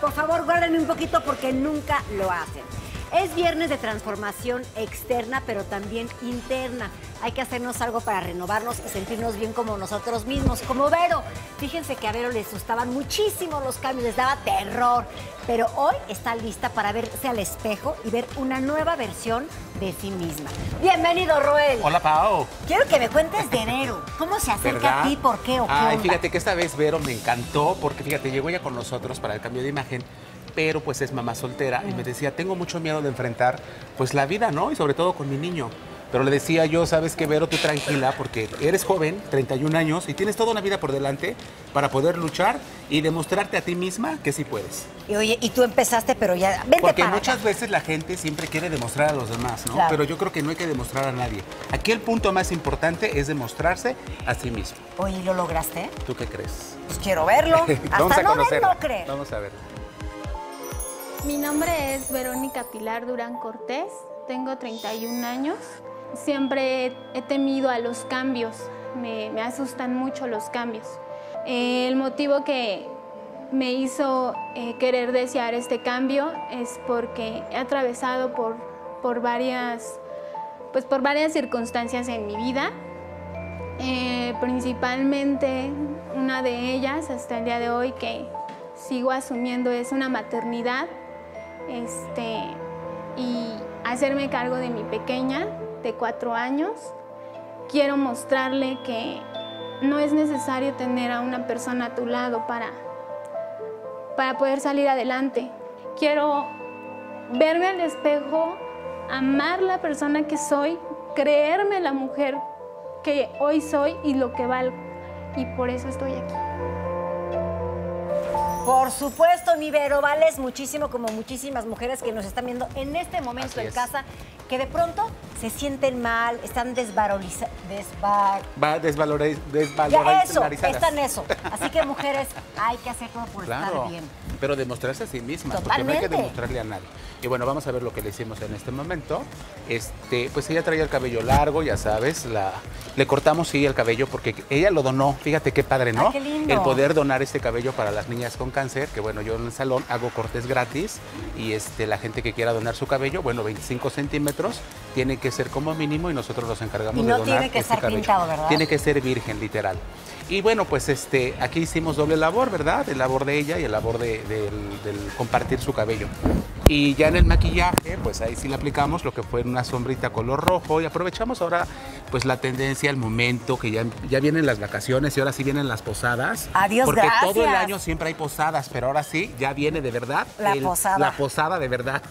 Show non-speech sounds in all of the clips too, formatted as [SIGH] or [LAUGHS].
Por favor, guárdenme un poquito porque nunca lo hacen. Es viernes de transformación externa, pero también interna. Hay que hacernos algo para renovarnos y sentirnos bien como nosotros mismos, como Vero. Fíjense que a Vero le asustaban muchísimo los cambios, les daba terror. Pero hoy está lista para verse al espejo y ver una nueva versión de sí misma. Bienvenido, Roel. Hola, Pau. Quiero que me cuentes de Vero. ¿Cómo se acerca ¿Verdad? a ti? ¿Por qué o qué Ay, onda? fíjate que esta vez Vero me encantó porque fíjate, llegó ella con nosotros para el cambio de imagen, pero pues es mamá soltera y me decía, tengo mucho miedo de enfrentar pues la vida, ¿no? Y sobre todo con mi niño. Pero le decía yo, sabes que Vero, tú tranquila, porque eres joven, 31 años, y tienes toda una vida por delante para poder luchar y demostrarte a ti misma que sí puedes. Y oye, y tú empezaste, pero ya. Vente Porque para muchas acá. veces la gente siempre quiere demostrar a los demás, ¿no? Claro. Pero yo creo que no hay que demostrar a nadie. Aquí el punto más importante es demostrarse a sí mismo. Oye, ¿y lo lograste? ¿Tú qué crees? Pues quiero verlo. [LAUGHS] Hasta Vamos a no creer. Vamos a ver. Mi nombre es Verónica Pilar Durán Cortés, tengo 31 años. Siempre he, temido a los cambios, me, me asustan mucho los cambios. El motivo que me hizo eh, querer desear este cambio es porque he atravesado por, por, varias, pues por varias circunstancias en mi vida. Eh, principalmente una de ellas hasta el día de hoy que sigo asumiendo es una maternidad este, y hacerme cargo de mi pequeña de cuatro años. Quiero mostrarle que no es necesario tener a una persona a tu lado para, para poder salir adelante. Quiero verme al espejo, amar la persona que soy, creerme la mujer que hoy soy y lo que valgo. Y por eso estoy aquí. Por supuesto, mi Vero, vales muchísimo como muchísimas mujeres que nos están viendo en este momento Así en es. casa, que de pronto se sienten mal, están desvalorizadas. Desva Va desvaloriz eso, están eso. Así que [LAUGHS] mujeres, hay que hacer todo por Claro, estar bien. pero demostrarse a sí misma, porque no hay que Totalmente. demostrarle a nadie. Y bueno, vamos a ver lo que le hicimos en este momento. Este, pues ella traía el cabello largo, ya sabes, la, le cortamos sí el cabello porque ella lo donó. Fíjate qué padre, ¿no? Ay, qué lindo. El poder donar este cabello para las niñas con cáncer, que bueno, yo en el salón hago cortes gratis y este, la gente que quiera donar su cabello, bueno, 25 centímetros, tiene que ser como mínimo y nosotros nos encargamos Y de no donar tiene que este estar cabello. pintado, ¿verdad? Tiene que ser virgen, literal. Y bueno, pues este, aquí hicimos doble labor, ¿verdad? El labor de ella y el labor de, del- del compartir su cabello. Y ya en el maquillaje, pues ahí sí le aplicamos lo que fue una sombrita color rojo y aprovechamos ahora pues la tendencia, el momento, que ya, ya vienen las vacaciones y ahora sí vienen las posadas. Adiós, Porque todo el año siempre hay posadas, pero ahora sí, ya viene de verdad. La posada. La posada de verdad.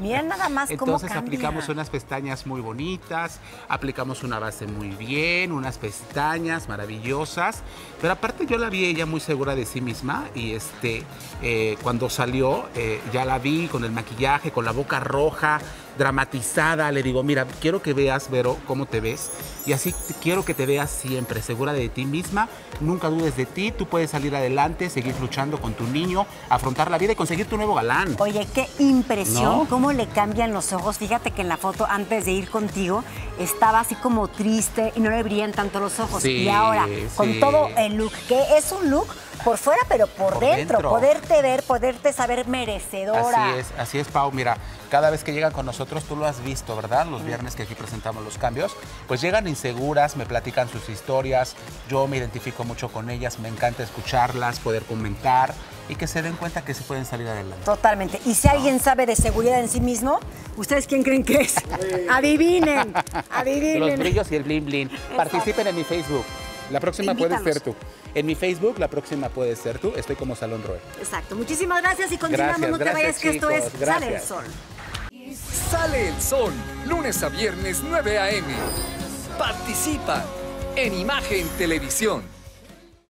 Miren nada más cómo Entonces aplicamos unas pestañas muy bonitas, aplicamos una base muy bien, unas pestañas maravillosas. Pero aparte yo la vi ella muy segura de sí misma y este eh, cuando salió eh, ya la vi con el maquillaje, con la boca roja, dramatizada. Le digo, mira, quiero que veas, Vero, cómo te ves. Y así quiero que te veas siempre, segura de ti misma. Nunca dudes de ti, tú puedes salir adelante, seguir luchando con tu niño, afrontar la vida y conseguir tu nuevo galán. Oye, qué impresión, ¿No? cómo le cambian los ojos. Fíjate que en la foto antes de ir contigo estaba así como triste y no le brillan tanto los ojos. Sí, y ahora, con todo el look, que es un look por fuera, pero por, Por dentro, dentro. poderte ver, poderte saber merecedora. Así es, así es, Pau. Mira, cada vez que llegan con nosotros, tú lo has visto, ¿verdad? Los viernes que aquí presentamos los cambios, pues llegan inseguras, me platican sus historias, yo me identifico mucho con ellas, me encanta escucharlas, poder comentar y que se den cuenta que se pueden salir adelante. Totalmente. Y si alguien sabe de seguridad en sí mismo, ¿ustedes quién creen que es? Adivinen, adivinen. Los brillos y el blin blin. Participen en mi Facebook. La próxima puede ser tú. En mi Facebook, la próxima puede ser tú. Estoy como Salón Roe. Exacto. Muchísimas gracias y continuamos. Gracias, no te gracias, vayas, que esto es Sale el. Sol. Sale el sol, lunes a viernes 9 a.m. Participa en Imagen Televisión.